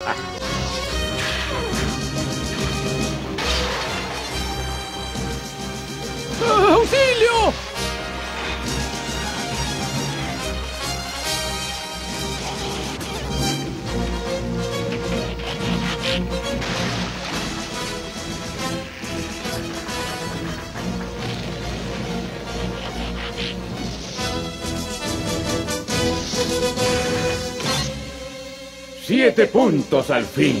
¡Auxilio! Siete puntos al fin.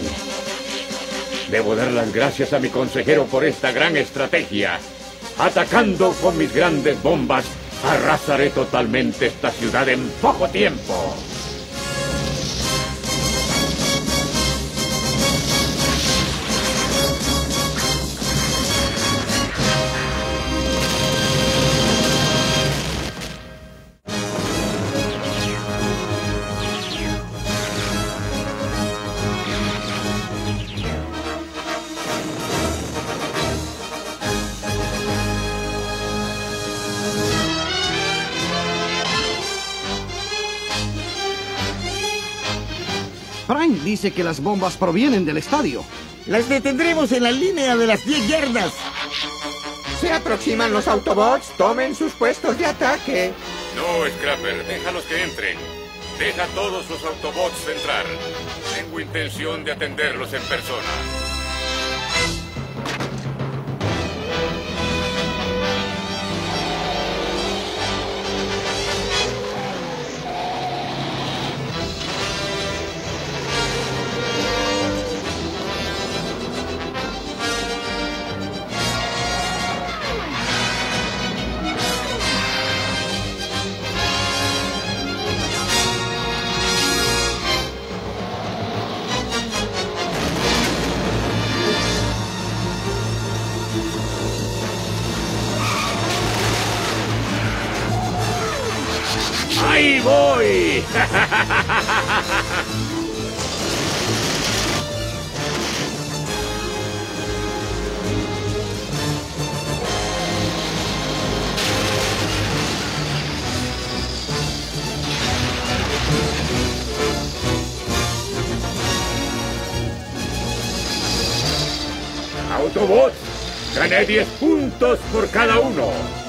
Debo dar las gracias a mi consejero por esta gran estrategia. Atacando con mis grandes bombas, arrasaré totalmente esta ciudad en poco tiempo. Prime dice que las bombas provienen del estadio. Las detendremos en la línea de las 10 yardas. Se aproximan los Autobots. Tomen sus puestos de ataque. No, Scrapper, déjalos que entren. Deja a todos los Autobots entrar. Tengo intención de atenderlos en persona. ¡Ahí voy! Autobots, gané 10 puntos por cada uno.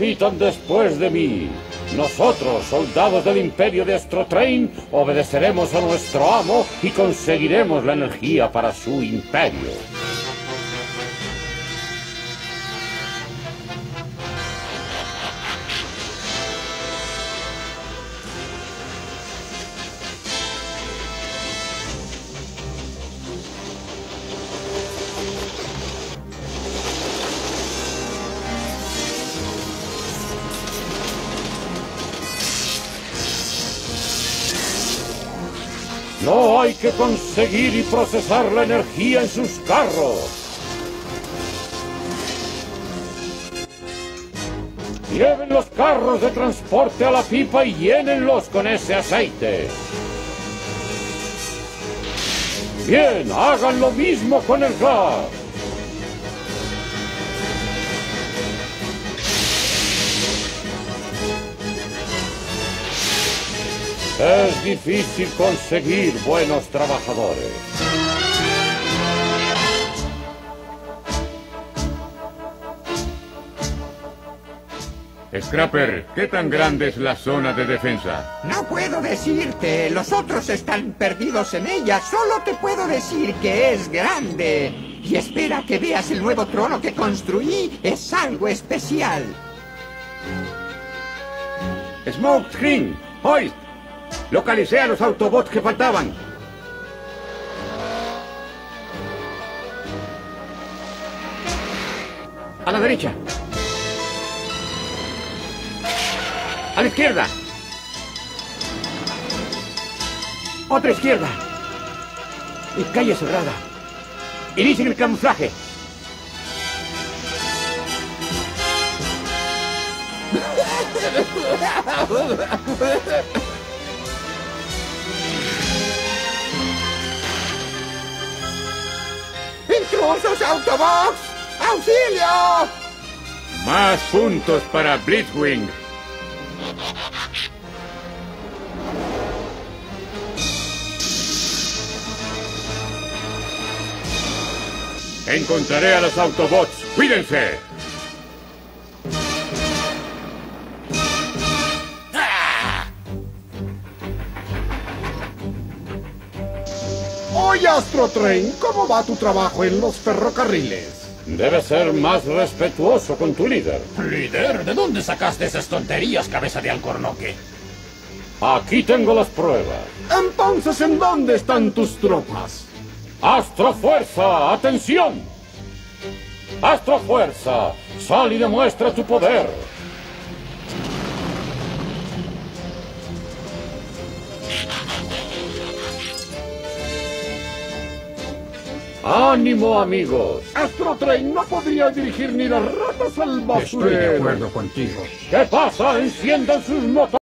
Repitan después de mí. Nosotros, soldados del imperio de Astrotrain, obedeceremos a nuestro amo y conseguiremos la energía para su imperio. No hay que conseguir y procesar la energía en sus carros. Lleven los carros de transporte a la pipa y llénenlos con ese aceite. Bien, hagan lo mismo con el gas. Es difícil conseguir buenos trabajadores. Scrapper, ¿qué tan grande es la zona de defensa? No puedo decirte. Los otros están perdidos en ella. Solo te puedo decir que es grande. Y espera que veas el nuevo trono que construí. Es algo especial. Smoke Screen, hoy localicé a los Autobots que faltaban. A la derecha. A la izquierda. Otra izquierda. Y calle cerrada. Inicien el camuflaje. ¡Impulsos Autobots! ¡Auxilio! Más puntos para Blitzwing. Encontraré a los Autobots. ¡Cuídense! Oye, Astro Train, ¿cómo va tu trabajo en los ferrocarriles? Debes ser más respetuoso con tu líder. Líder, ¿de dónde sacaste esas tonterías, cabeza de alcornoque? Aquí tengo las pruebas. Entonces, ¿en dónde están tus tropas? ¡Astro Fuerza! ¡Atención! ¡Astro Fuerza! ¡Sal y demuestra tu poder! ¡Ánimo, amigos! Astro Train no podría dirigir ni las ratas al Estoy de basurero. acuerdo contigo. ¿Qué pasa? ¡Enciendan sus motores!